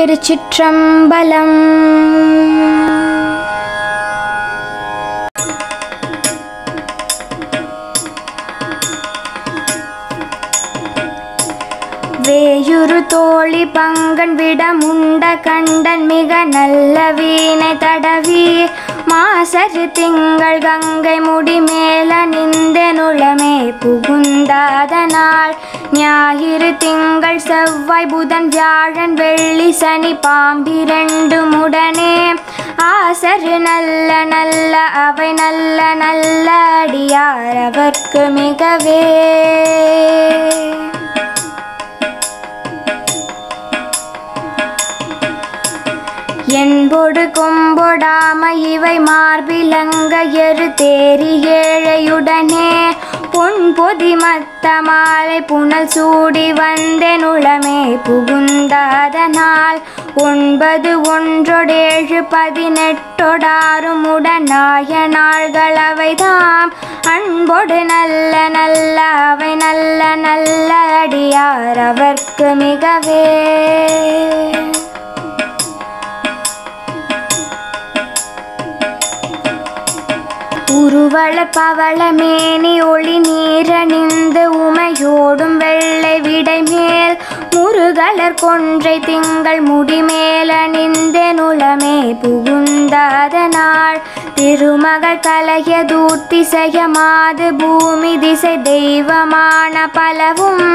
திருச்சிற்றம்பலம். வேயுரு தோழி பங்கன் விடமுண்ட கண்டன் மிக நல்ல வீணை தடவி மாசரு திங்கள் கங்கை முடி மேல நிந்தனுளமே புகுந்தாத நாள். ஞாயிறு திங்கள் செவ்வாய் புதன் வியாழன் வெள்ளி சனி பாம்பிரண்டும் உடனே. ஆசரு நல்ல நல்ல அவை நல்ல நல்ல அடியார் அவர்க்கு மிகவே. என்பொடு கொம்பொடாம இவை மார்பிலங்க எரு தேரி ஏழையுடனே. பொன் பொதி மத்த மாலை புனல் சூடி வந்தேன் உளமே நாள். ஒன்பது ஒன்றொடேழு பதினெட்டொடாரும் உடனாய நாள்கள் அவைதாம். அன்போடு நல்ல நல்ல அவை நல்ல நல்ல அடியார். அவர்க்கு மிகவே உருவள பவள மேனி ஒளி நீரணிந்து உமையோடும் வெள்ளை விடை மேல் முருகலர் கொன்றை திங்கள் முடிமேல் அணிந்தெனுளமே புகுந்தாத நாள். திருமகள் கலைய தூர்த்திசைய மாது பூமி திசை தெய்வமான பலவும்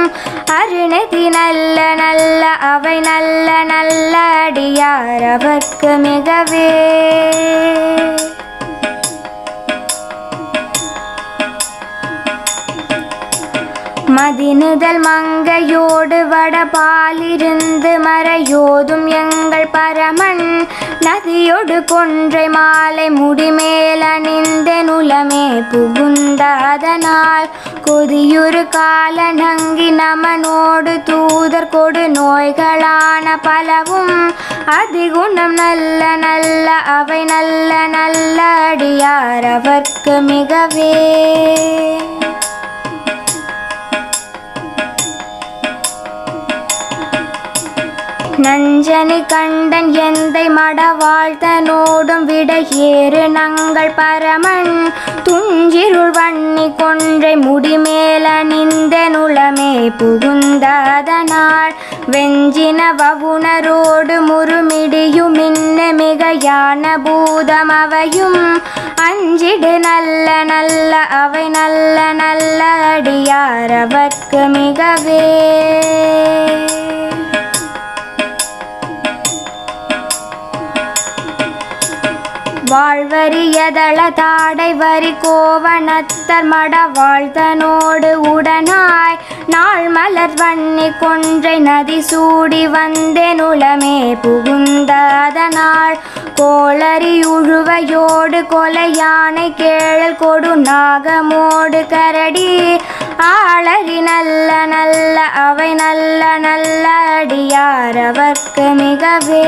அருணதி நல்ல நல்ல அவை நல்ல நல்ல அடியார். அவர்க்கு மிகவே மதினுதல் மங்கையோடு வடபாலிருந்து மறையோதும் எங்கள் பரமன். நதியொடு கொன்றை மாலை முடிமேல் அணிந்தெனுளமே புகுந்தாத நாள் கொதியுறு கால நங்கி நமனோடு தூதர் கொடு நோய்களான பலவும். அதிகுணம் நல்ல நல்ல அவை நல்ல நல்ல அடியார் அவர்க்கு மிகவே. நஞ்சனி கண்டன் எந்தை மடவாழ்த்தனோடும் விடையேறு நங்கள் பரமன். துஞ்சிருள் வண்ணி கொன்றை முடிமேல நிந்த நுளமே நாள் வெஞ்சின வவுணரோடு முருமிடியும் இன்ன மிகையான பூதம் அவையும் அஞ்சிடு நல்ல நல்ல அவை நல்ல நல்ல அடியாரவர்க்கு மிகவே. வாழ்வரியதள தாடை வரி கோவணத்தர் மட வாழ்த்தனோடு உடனாய் நாள் மலர் வன்னி கொன்றை நதி சூடி வந்தெனுளமே புகுந்த நாள் கோளரி உழுவையோடு கொலை யானை கேழல் கொடு நாகமோடு கரடி ஆளறி நல்ல நல்ல அவை நல்ல நல்ல அடியார் அவர்க்கு மிகவே.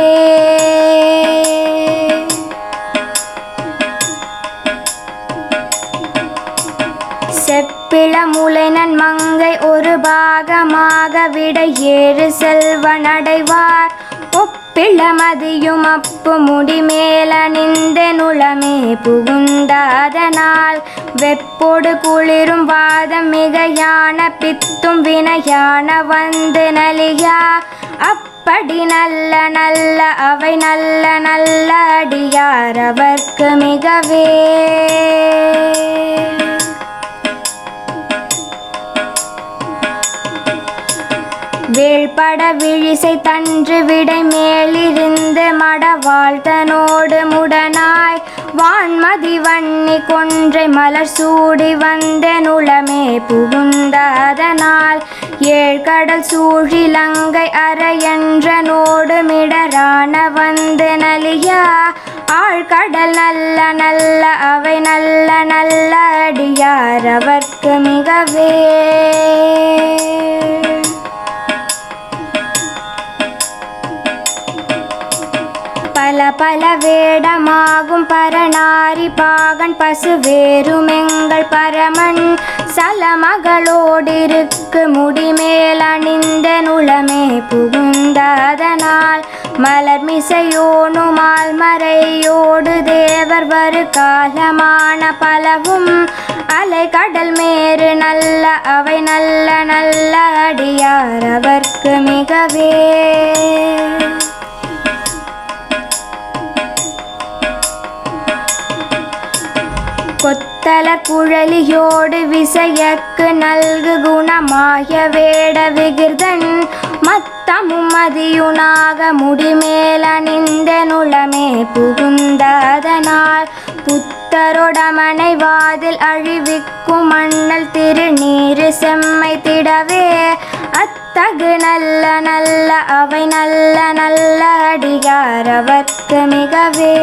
செப்பிள முளைனன் மங்கை ஒரு பாகமாக விட ஏறு செல்வனடைவார். ஒப்பிள ஒப்பிளமதியும் அப்பு முடிமேல நிந்தனுளமே புகுந்தாத நாள் வெப்போடு குளிரும் வாதம் மிகையான பித்தும் வினையான வந்து நலியா அப்படி நல்ல நல்ல அவை நல்ல நல்ல அடியார் அவர்க்கு மிகவே. வேள்பட விழிசை தன்று விடை மேலிருந்து மடவாழ்த்தனோடு முடனாய். வான்மதி வன்னி கொன்றை மலர் சூடி வந்தெனுளமே புகுந்த அதனால் ஏழ்கடல் சூழிலங்கை அரையன்றனோடு மிடரான வந்து நலியா. ஆழ்கடல் நல்ல நல்ல அவை நல்ல நல்ல அடியார் அவர்க்கு மிகவே. பல பல வேடமாகும் பரநாரி பாகன் பசு வேறுமெங்கள் பரமன். சலமகளோடிருக்கு முடிமேல் அணிந்த நுளமே புகுந்ததனால். மலர் மிசையோனுமால் மறையோடு தேவர் வரு காலமான பலவும். அலை கடல் மேறு நல்ல அவை நல்ல நல்ல அடியார் அவர்க்கு மிகவே. தல குழலியோடு விசையக்கு நல்கு குணமாய வேட விகிர்தன் மத்தமும் மதியுனாக முடிமேலணிந்த நுளமே புகுந்ததனால் புத்தரொடமனை வாதில் அழிவிக்கும் மண்ணல் திருநீரு செம்மை திடவே அத்தகு நல்ல நல்ல அவை நல்ல நல்ல அடியார் அவர்க்கு மிகவே.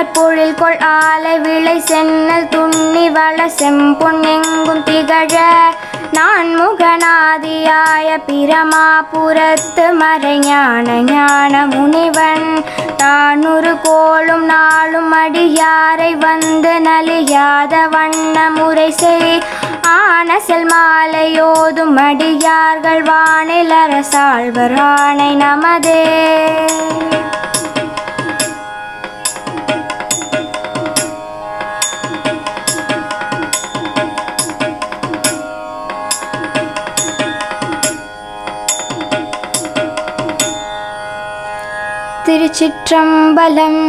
கடற்பொழில் கொள் ஆலை விளை சென்னல் துண்ணி வள செம்பொன் எங்கும் திகழ. நான் முகநாதியாய பிரமாபுரத்து மறைஞான ஞான முனிவன். தானுரு கோளும் நாளும் அடியாரை வந்து நலியாத வண்ண முறை செய் ஆனசல் மாலையோதும் அடியார்கள் வானில் அரசாழ்வர் ஆணை நமதே. திருச்சிற்றம்பலம்.